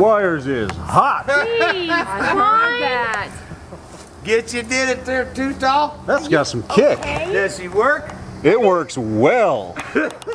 wires is hot. Jeez, that. Get you did it there too tall? That's got some kick. Does she work? It works well.